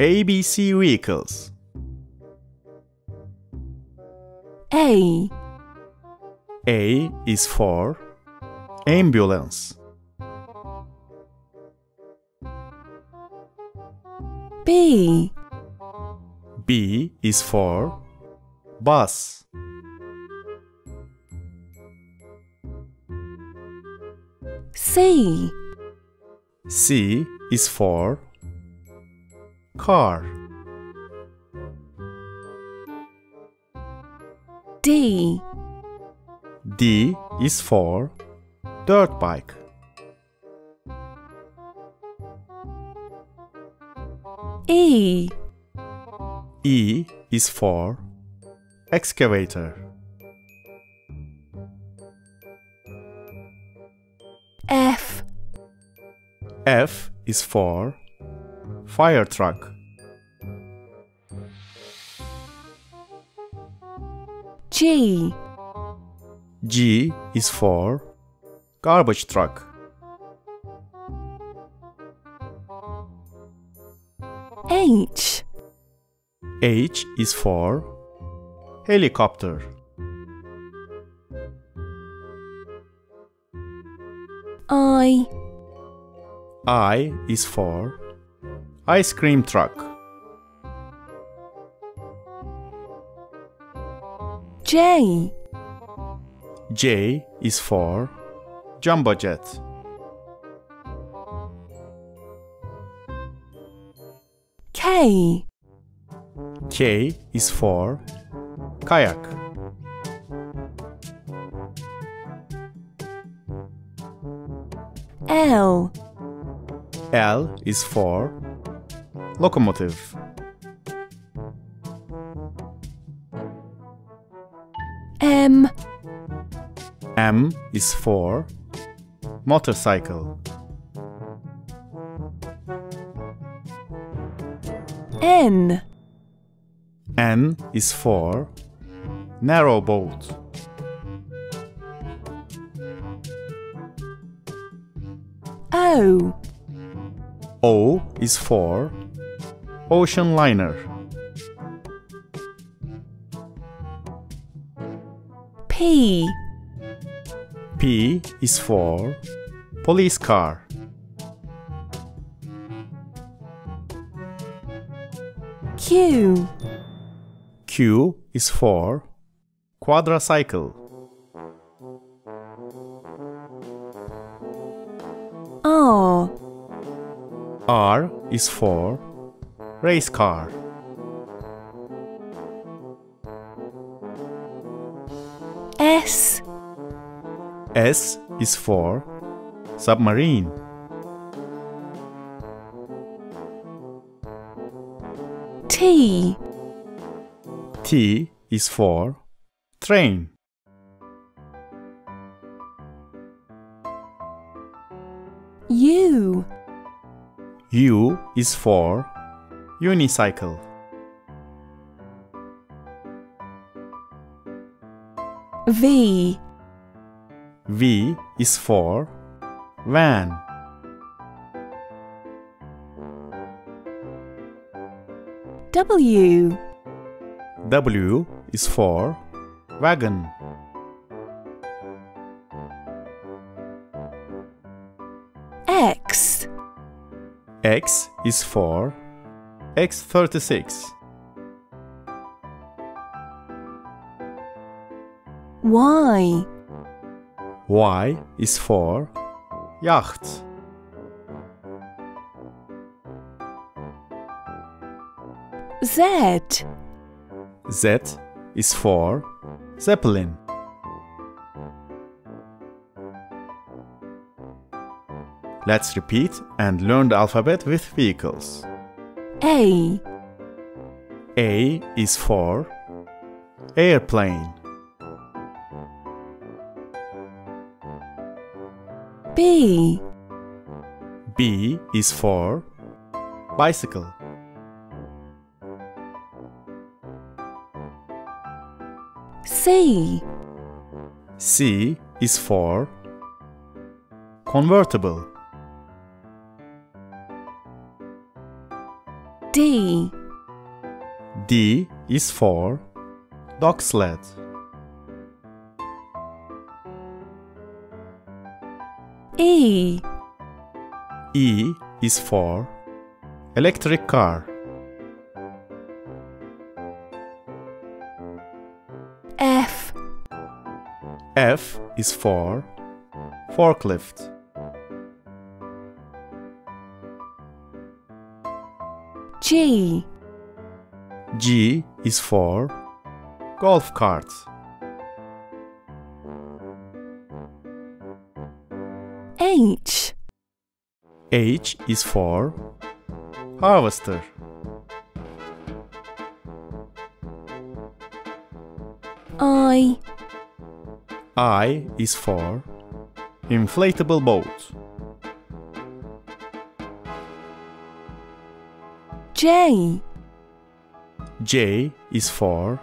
ABC vehicles. A, A is for ambulance. B, B is for bus. C, C is for car. D, D is for dirt bike. E, E is for excavator. F, F is for fire truck. G, G is for garbage truck. H, H is for helicopter. I, I is for ice cream truck. J, J is for jumbo jet. K, K is for kayak. L, L is for locomotive. M, M is for motorcycle. N, N is for narrow boat. O, O is for ocean liner. P, P is for police car. Q, Q is for quadricycle. R, R is for race car. S is for submarine. T, T is for train. U, U is for unicycle. V, V is for van. W, W is for wagon. X, X is for X36. Y, Y is for yacht. Z, Z is for zeppelin. Let's repeat and learn the alphabet with vehicles. A, A is for airplane. B, B is for bicycle. C, C is for convertible. D. D is for dog sled. E. E is for electric car. F. F is for forklift. G. G is for golf cart. H. H is for harvester. I. I is for inflatable boat. J. J is for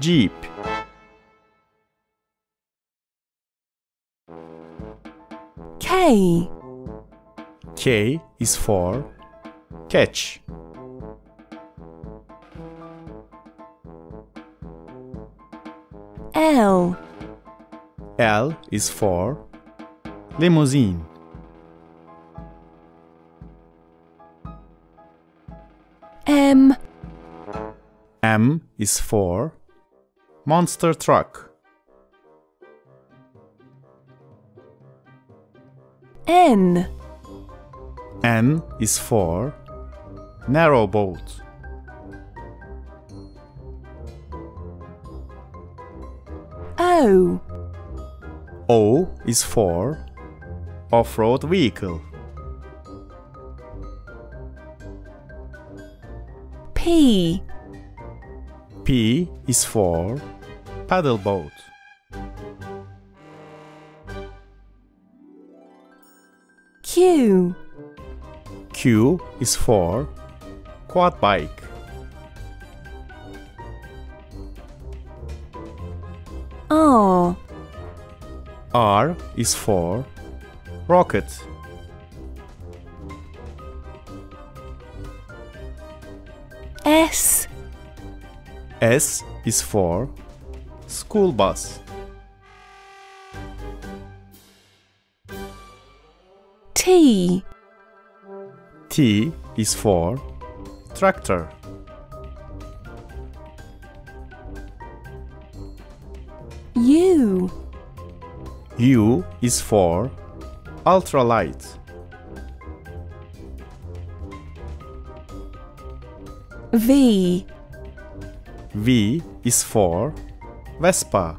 jeep. K. K is for ketch. L. L is for limousine. M. M is for monster truck. N. N is for narrow boat. O. O is for off-road vehicle. P. P is for paddle boat. Q. Q is for quad bike. R. R is for rocket. S. S is for school bus. T. T is for tractor. U. U is for ultralight. V. V is for Vespa.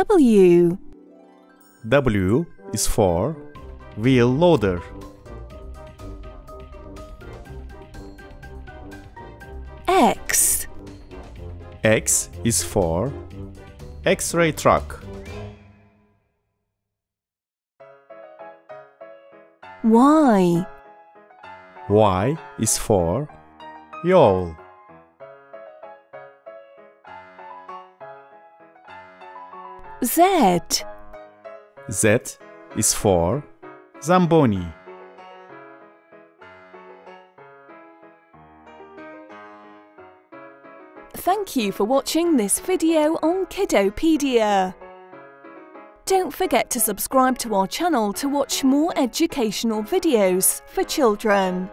W. W is for wheel loader. X. X is for X-ray truck. Y. Y is for yawl. Z. Z is for Zamboni. Thank you for watching this video on Kiddopedia. Don't forget to subscribe to our channel to watch more educational videos for children.